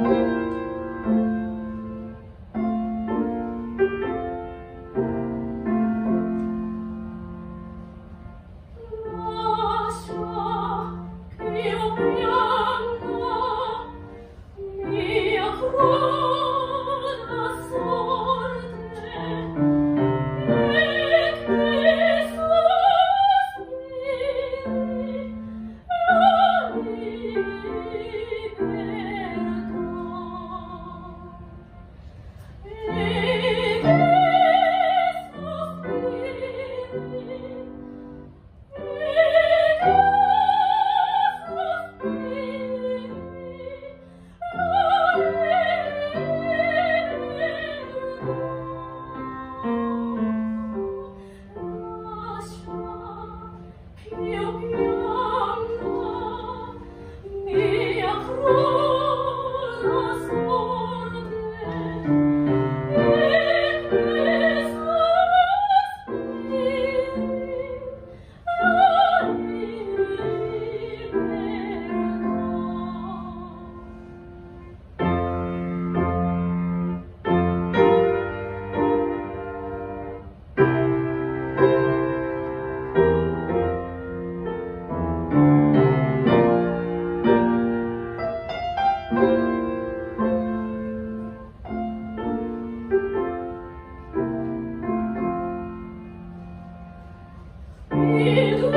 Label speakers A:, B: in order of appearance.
A: Oh! Oh. Yeah.